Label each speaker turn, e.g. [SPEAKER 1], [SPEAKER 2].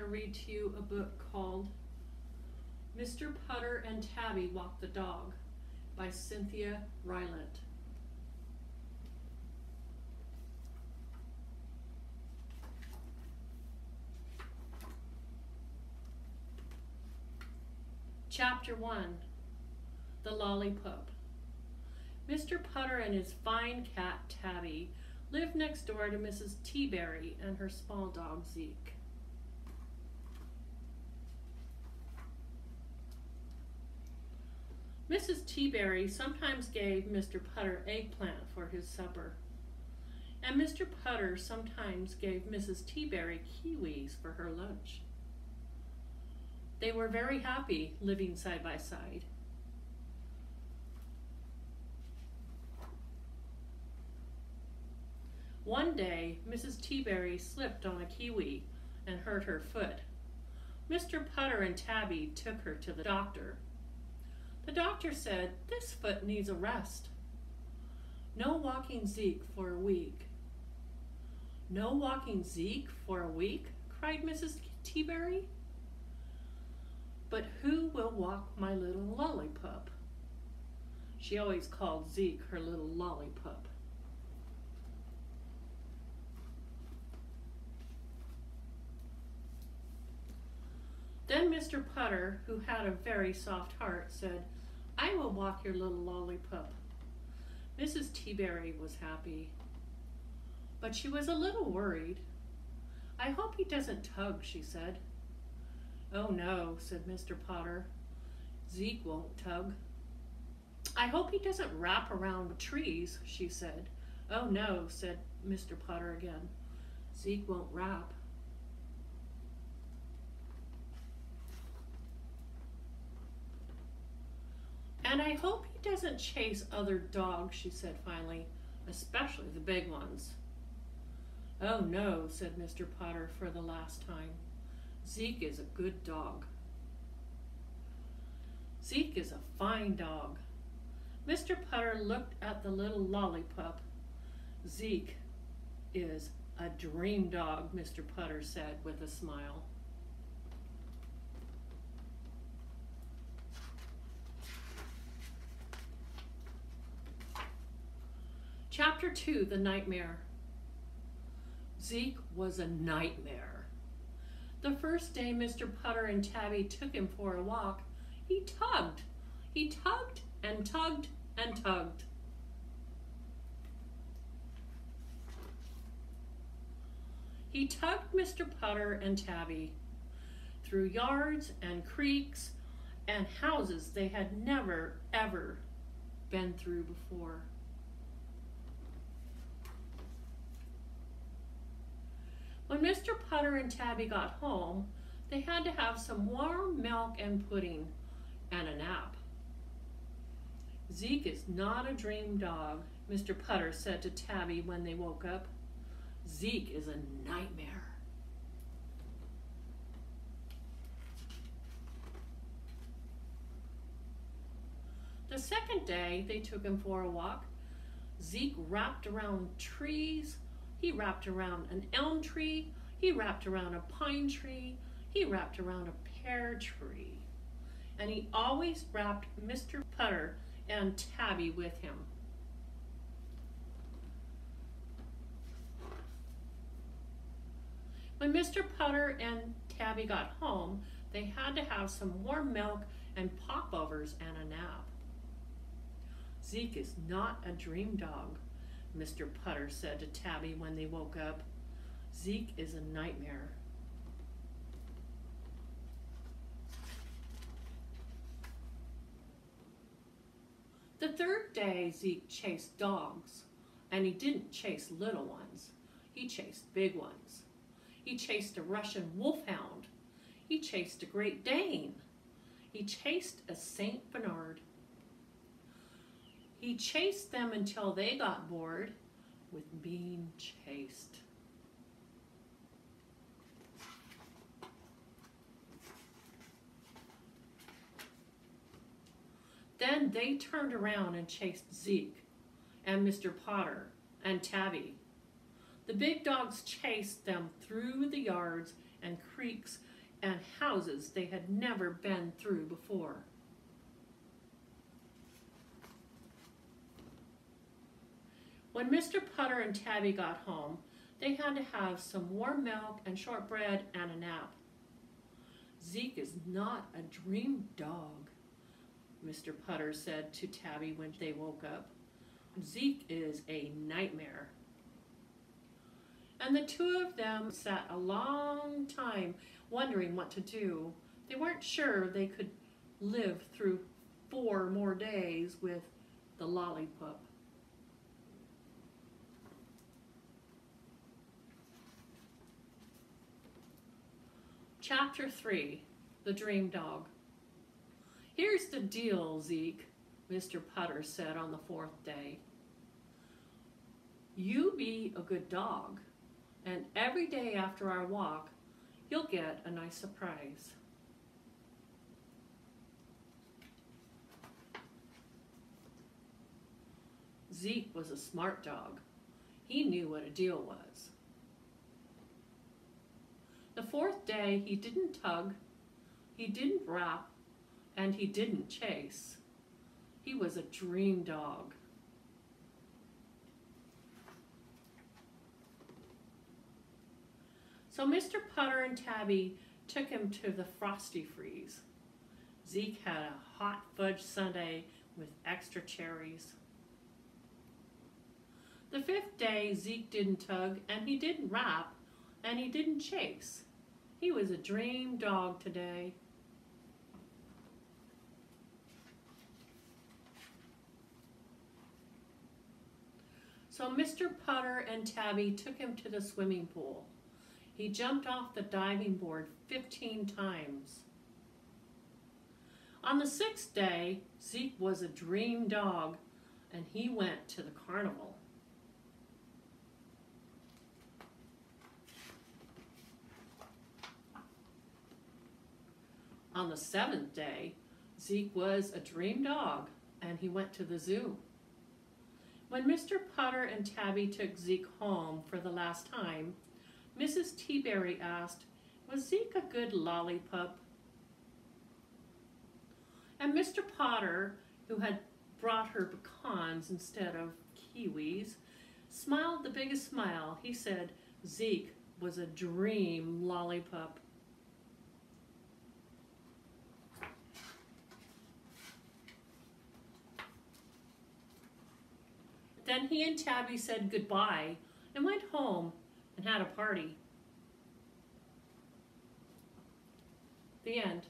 [SPEAKER 1] to read to you a book called Mr. Putter and Tabby Walk the Dog by Cynthia Rylant. Chapter 1 The Lollipop Mr. Putter and his fine cat Tabby lived next door to Mrs. Teaberry and her small dog Zeke. Mrs. Teaberry sometimes gave Mr. Putter eggplant for his supper, and Mr. Putter sometimes gave Mrs. Teaberry kiwis for her lunch. They were very happy living side by side. One day, Mrs. Teaberry slipped on a kiwi and hurt her foot. Mr. Putter and Tabby took her to the doctor. The doctor said, this foot needs a rest. No walking Zeke for a week. No walking Zeke for a week? cried Mrs. Teaberry. But who will walk my little lollipup? She always called Zeke her little lollipup. Then Mr. Putter, who had a very soft heart, said, I will walk your little lollipup. Mrs. Teaberry was happy, but she was a little worried. I hope he doesn't tug, she said. Oh no, said Mr. Putter. Zeke won't tug. I hope he doesn't wrap around trees, she said. Oh no, said Mr. Putter again. Zeke won't wrap. And I hope he doesn't chase other dogs, she said finally, especially the big ones. Oh no, said Mr. Putter for the last time. Zeke is a good dog. Zeke is a fine dog. Mr. Putter looked at the little lollipup. Zeke is a dream dog, Mr. Putter said with a smile. Chapter 2 The Nightmare. Zeke was a nightmare. The first day Mr. Putter and Tabby took him for a walk, he tugged. He tugged and tugged and tugged. He tugged Mr. Putter and Tabby through yards and creeks and houses they had never, ever been through before. When Mr. Putter and Tabby got home, they had to have some warm milk and pudding and a nap. Zeke is not a dream dog, Mr. Putter said to Tabby when they woke up. Zeke is a nightmare. The second day, they took him for a walk. Zeke wrapped around trees, he wrapped around an elm tree. He wrapped around a pine tree. He wrapped around a pear tree. And he always wrapped Mr. Putter and Tabby with him. When Mr. Putter and Tabby got home, they had to have some warm milk and popovers and a nap. Zeke is not a dream dog, Mr. Putter said to Tabby when they woke up. Zeke is a nightmare. The third day, Zeke chased dogs, and he didn't chase little ones. He chased big ones. He chased a Russian wolfhound. He chased a Great Dane. He chased a St. Bernard. He chased them until they got bored with being chased. Then they turned around and chased Zeke and Mr. Putter and Tabby. The big dogs chased them through the yards and creeks and houses they had never been through before. When Mr. Putter and Tabby got home, they had to have some warm milk and shortbread and a nap. Zeke is not a dream dog, Mr. Putter said to Tabby when they woke up. Zeke is a nightmare. And the two of them sat a long time wondering what to do. They weren't sure they could live through four more days with the lollipop. Chapter 3 The Dream Dog. Here's the deal, Zeke, Mr. Putter said on the fourth day. You be a good dog, and every day after our walk, you'll get a nice surprise. Zeke was a smart dog. He knew what a deal was. Fourth day, he didn't tug, he didn't wrap, and he didn't chase. He was a dream dog. So Mr. Putter and Tabby took him to the Frosty Freeze. Zeke had a hot fudge sundae with extra cherries. The fifth day, Zeke didn't tug, and he didn't wrap, and he didn't chase. He was a dream dog today. So Mr. Putter and Tabby took him to the swimming pool. He jumped off the diving board 15 times. On the sixth day, Zeke was a dream dog and he went to the carnival. On the seventh day, Zeke was a dream dog and he went to the zoo. When Mr. Putter and Tabby took Zeke home for the last time, Mrs. Teaberry asked, Was Zeke a good lollipop? And Mr. Putter, who had brought her pecans instead of kiwis, smiled the biggest smile. He said Zeke was a dream lollipop. Then he and Tabby said goodbye and went home and had a party. The end.